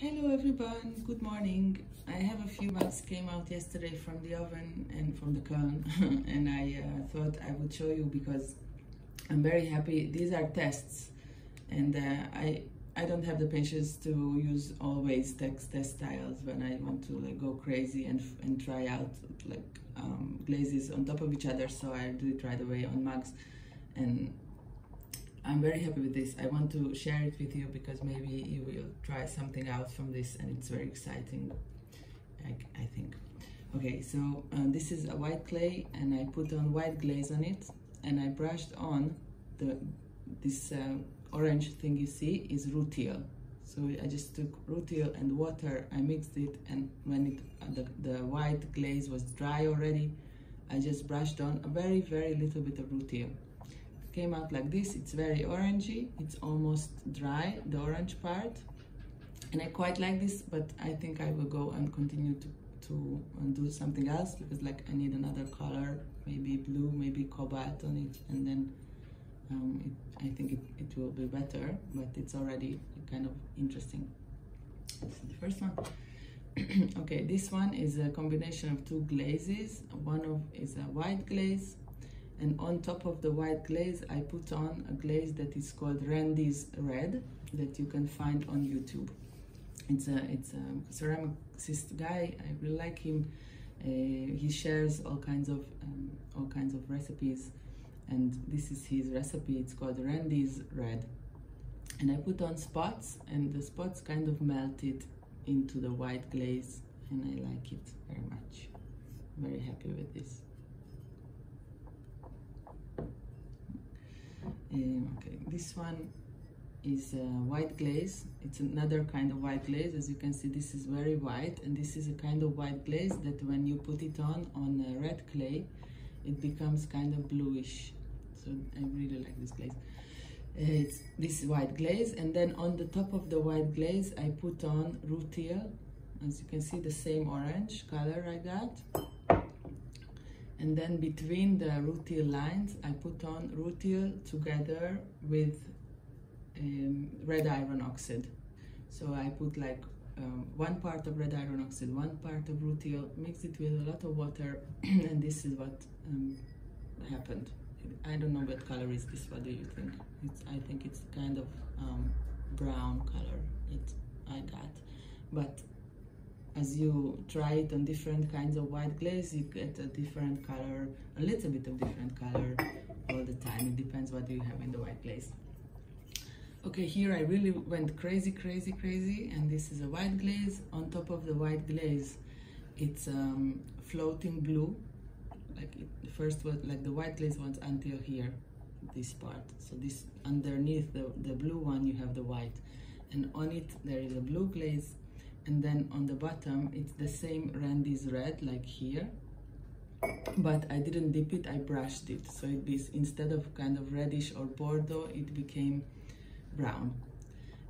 Hello everyone, good morning. I have a few mugs came out yesterday from the oven and from the cone and I uh, thought I would show you because I'm very happy. These are tests and uh, I I don't have the patience to use always test tiles when I want to like go crazy and, and try out like um, glazes on top of each other so I do it right away on mugs and I'm very happy with this. I want to share it with you because maybe you will try something out from this and it's very exciting, I, I think. Okay, so uh, this is a white clay and I put on white glaze on it and I brushed on the this uh, orange thing you see is rutile. So I just took rutile and water, I mixed it and when it the, the white glaze was dry already, I just brushed on a very, very little bit of rutile came out like this. It's very orangey. It's almost dry the orange part. And I quite like this but I think I will go and continue to to do something else because like I need another color maybe blue maybe cobalt on it and then um, it, I think it, it will be better but it's already kind of interesting. This is the first one. Okay this one is a combination of two glazes. One of is a white glaze and on top of the white glaze I put on a glaze that is called Randy's Red that you can find on YouTube. It's a it's a ceramicist guy. I really like him. Uh, he shares all kinds of um, all kinds of recipes, and this is his recipe. It's called Randy's Red, and I put on spots, and the spots kind of melted into the white glaze, and I like it very much. very happy with this. Um, okay, this one is white glaze. It's another kind of white glaze. As you can see, this is very white, and this is a kind of white glaze that when you put it on on red clay, it becomes kind of bluish. So I really like this glaze. Uh, it's this white glaze, and then on the top of the white glaze, I put on rutile. As you can see, the same orange color I got and then between the rutile lines I put on rutile together with um, red iron oxide. So I put like um, one part of red iron oxide one part of rutile mix it with a lot of water and this is what um, happened. I don't know what color is this what do you think? It's, I think it's kind of um, brown color it I got. But as you try it on different kinds of white glaze, you get a different color, a little bit of different color all the time. It depends what you have in the white glaze. Okay, here I really went crazy, crazy, crazy, and this is a white glaze. On top of the white glaze, it's um, floating blue. Like it, the first one, like the white glaze ones until here, this part. So this underneath the, the blue one, you have the white. And on it, there is a blue glaze and then on the bottom it's the same Randy's red like here. But I didn't dip it I brushed it. So it is instead of kind of reddish or Bordeaux it became brown.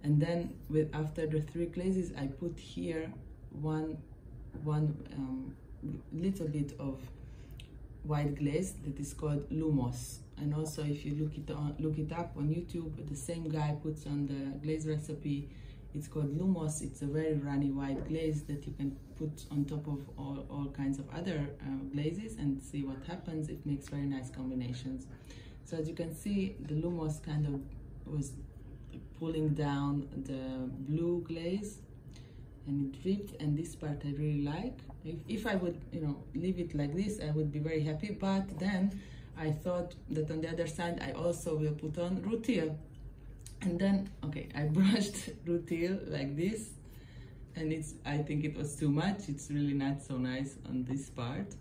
And then with after the three glazes I put here one one um, little bit of white glaze that is called Lumos. And also if you look it on look it up on YouTube the same guy puts on the glaze recipe it's called Lumos. It's a very runny white glaze that you can put on top of all, all kinds of other uh, glazes and see what happens. It makes very nice combinations. So as you can see, the Lumos kind of was pulling down the blue glaze and it dripped and this part I really like. If, if I would, you know, leave it like this, I would be very happy. But then I thought that on the other side, I also will put on rutile and then okay I brushed rutile like this and it's I think it was too much. It's really not so nice on this part.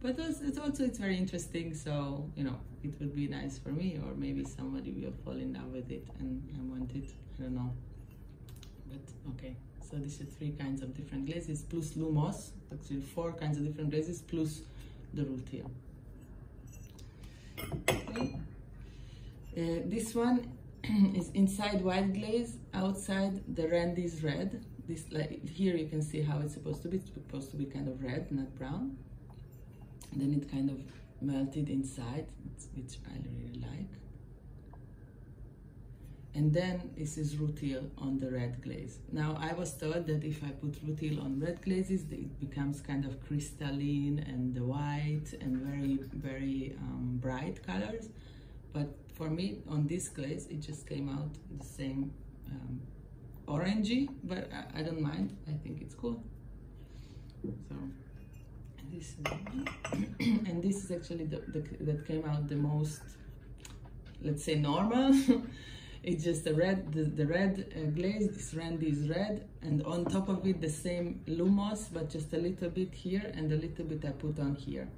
But it's also it's very interesting so you know it would be nice for me or maybe somebody will fall in love with it and I want it. I don't know. But okay. So this is three kinds of different glazes plus lumos. Actually four kinds of different glazes plus the rutile okay. Uh, this one is inside white glaze, outside the Randy's Red. This like here you can see how it's supposed to be. It's supposed to be kind of red, not brown. And then it kind of melted inside, which I really like. and then this is rutile on the red glaze. Now I was told that if I put rutile on red glazes, it becomes kind of crystalline and white and very, very um, bright colors. But for me, on this glaze, it just came out the same um, orangey, but I, I, don't mind. I think it's cool. So this and this is actually the, the that came out the most, let's say normal. it's just the red, the, the red uh, glaze, this Randy's Red, and on top of it the same lumos, but just a little bit here and a little bit I put on here.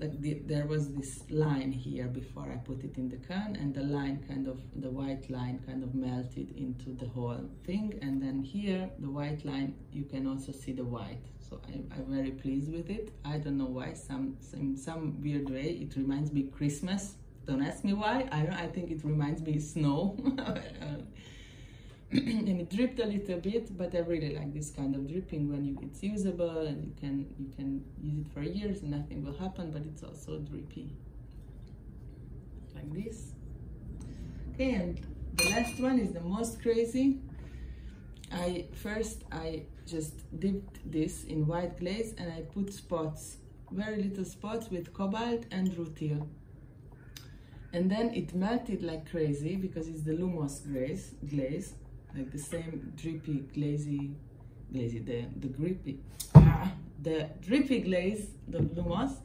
Like the, there was this line here before I put it in the can, and the line kind of, the white line kind of melted into the whole thing, and then here, the white line, you can also see the white. So I, I'm very pleased with it. I don't know why, some, some, some weird way, it reminds me Christmas, don't ask me why. I don't I think it reminds me snow. Uh, and it dripped a little bit, but I really like this kind of dripping when you, it's usable and you can you can use it for years and nothing will happen, but it's also drippy. Like this. Okay, and the last one is the most crazy. I first I just dipped this in white glaze and I put spots, very little spots with cobalt and rutile and then it melted like crazy because it's the Lumos glaze, glaze like the same drippy glazy, glazy, the, the grippy, ah, the drippy glaze, the Lumos.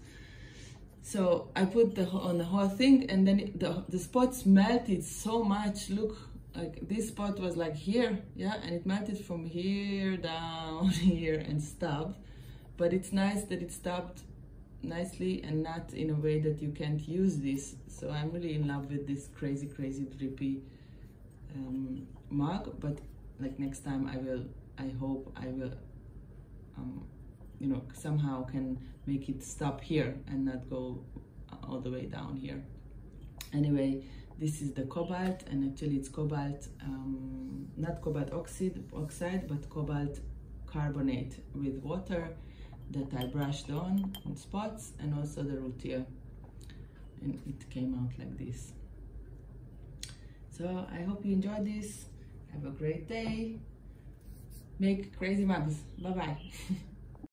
So I put the on the whole thing and then the, the spots melted so much. Look, like this spot was like here, yeah, and it melted from here down here and stopped. But it's nice that it stopped nicely and not in a way that you can't use this. So I'm really in love with this crazy, crazy drippy um, mug. But like next time I will, I hope I will, um, you know, somehow can make it stop here and not go all the way down here. Anyway, this is the cobalt and actually it's cobalt, um, not cobalt oxide, oxide, but cobalt carbonate with water that I brushed on on spots and also the rutile and it came out like this so I hope you enjoyed this have a great day. Make crazy mugs bye bye